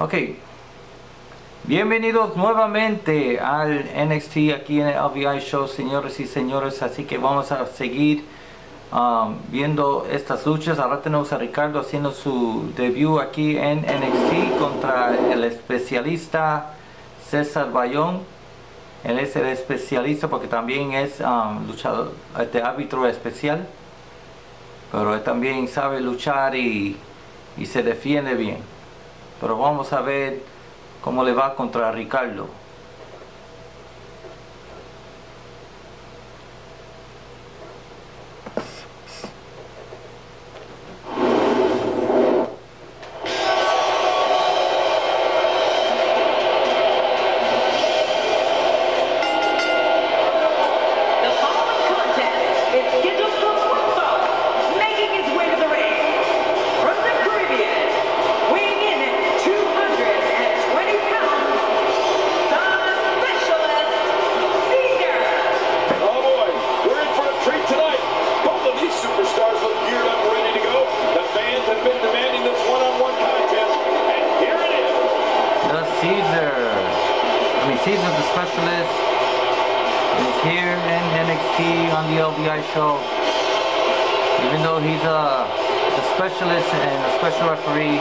Ok. Bienvenidos nuevamente al NXT aquí en el LVI Show, señores y señores. Así que vamos a seguir um, viendo estas luchas. Ahora tenemos a Ricardo haciendo su debut aquí en NXT contra el especialista César Bayón. Él es el especialista porque también es um, luchador, este árbitro especial. Pero él también sabe luchar y se defiende bien. Pero vamos a ver cómo le va contra Ricardo. here in NXT on the LBI show. Even though he's a, a specialist and a special referee,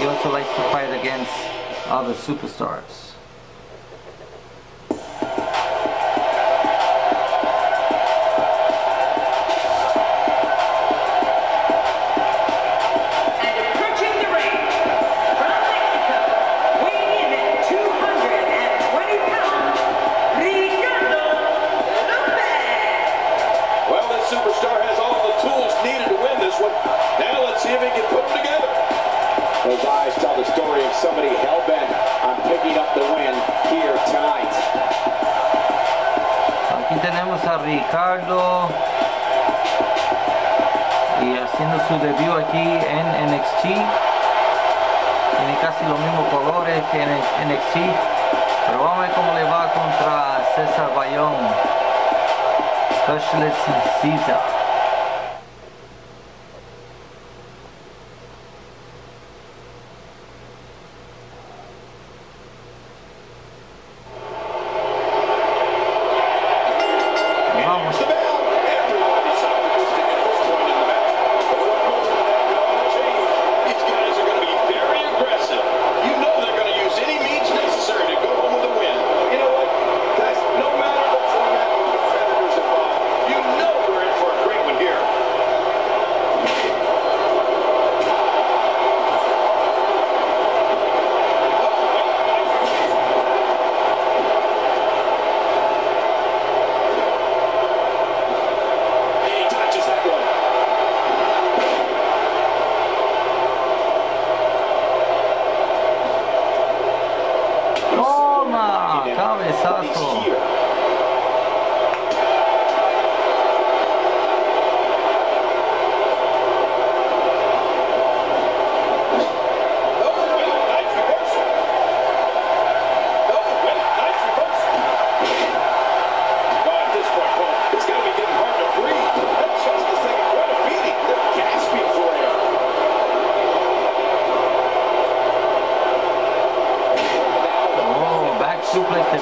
he also likes to fight against other superstars. Ricardo. Y haciendo su debut aquí en NXT. Tiene casi los mismos colores que en NXT. Pero vamos a ver cómo le va contra César Bayón. Specialist Caesar.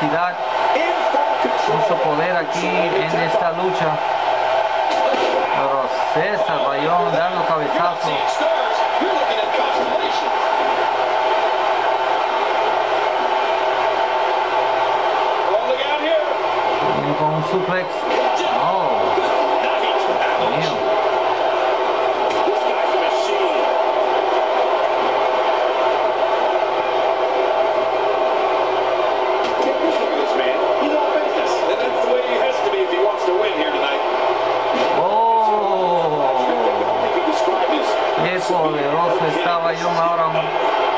velocidad, mucho poder aquí en esta lucha. Pero César Bayón dando cabezazo. Con un suplex. Oh.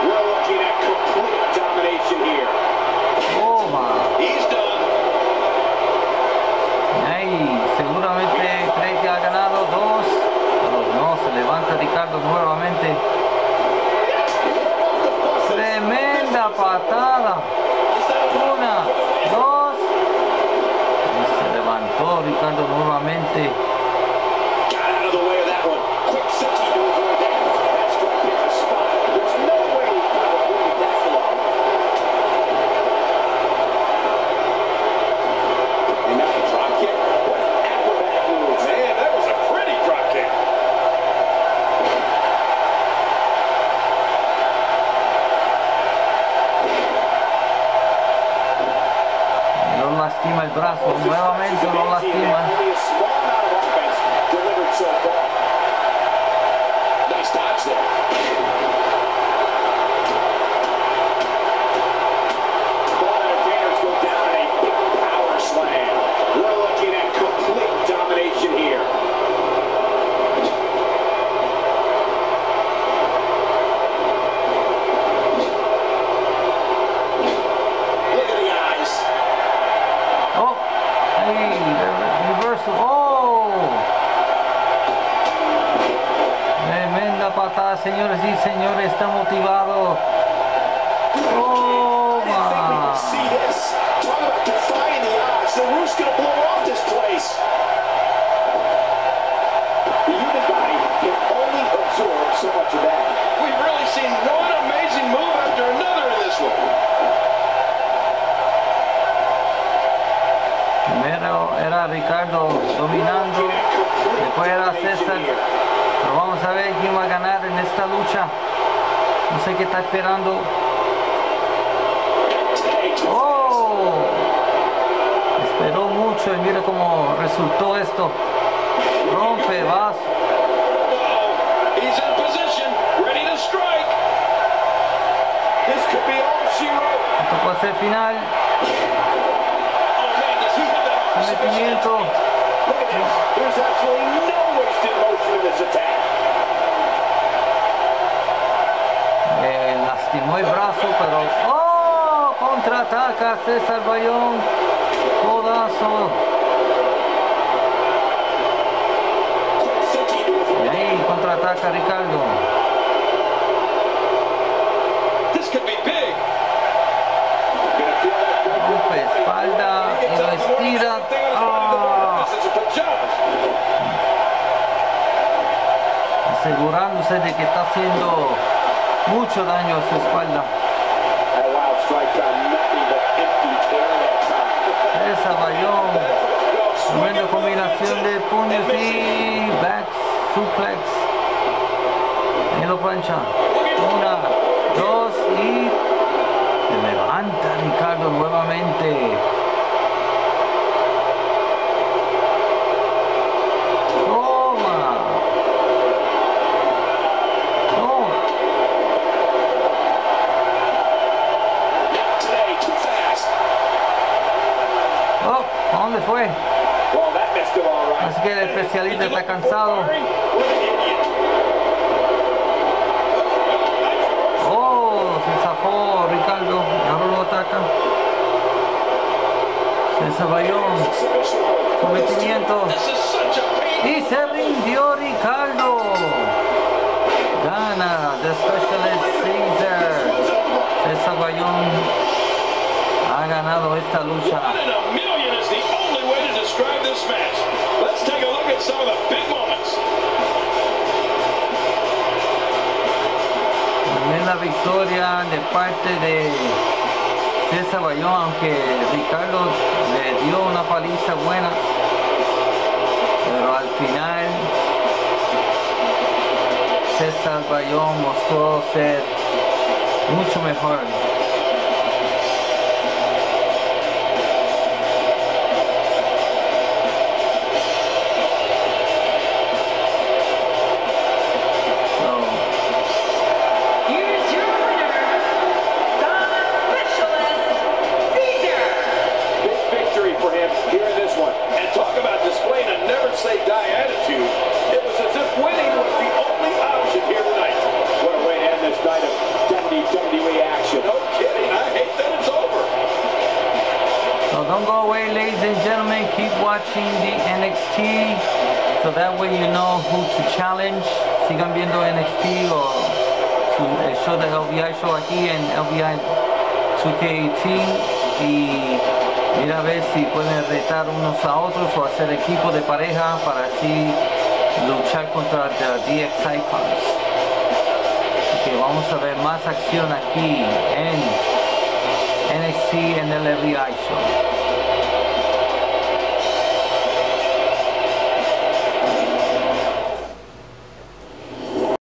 Looking at complete domination here. Toma. Ahí, seguramente cree que ha ganado dos. Pero no, se levanta Ricardo nuevamente. Tremenda patada. Una, dos. Y se levantó Ricardo nuevamente. Got out of the way of that one. Quick safety to avoid that. That struck him the spot. There's no way he could have avoided that blow. And now the drop kick. What an acrobatic move. Man, that was a pretty drop kick. Lo lastima el brazo, nuevamente lo lastima. Only a small amount of offense delivered so far. Nice dodge there. Both entertainers go down in a big power slam. We're looking at complete domination here. Look at the eyes. Oh, ahí, re- reverso. Oh. Tremenda patada, señores y señores, está motivado. No sé qué está esperando. ¡Oh! Esperó mucho y mira cómo resultó esto. Rompe, vas. Esto puede ser final. Oh? Sometimiento. There's absolutely no wasted motion in this attack. Lastimó el brazo, pero... ¡Oh! Contraataca César Bayón. Codazo. Y ahí contraataca Ricardo. Rompe espalda y lo estira. ¡Ah! Asegurándose de que está haciendo mucho daño a su espalda. César Bayón. Tremenda combinación de puños y back suplex. Ahí lo plancha. Una, dos y se levanta Ricardo nuevamente. Toma. Toma. Today, too fast. Oh, ¿a dónde fue? Well, that missed him all right. Así que el especialista está cansado. Oh, se zafó Ricardo. Ahora lo ataca. César Bayón. Sometimiento. Y se rindió Ricardo. Gana The Specialist Caesar. César Bayón ha ganado esta lucha. Let's take a look at some of the big Tremenda victoria de parte de César Bayón, aunque Ricardo le dio una paliza buena. Pero al final César Bayón mostró ser mucho mejor. Don't go away, ladies and gentlemen. Keep watching the NXT so that way you know who to challenge. Sigan viendo NXT o el show de LBI Show aquí en LBI 2K18 y mira a ver si pueden retar unos a otros o hacer equipo de pareja para así luchar contra the DX Icons. Así que vamos a ver más acción aquí en NXT en el LBI Show.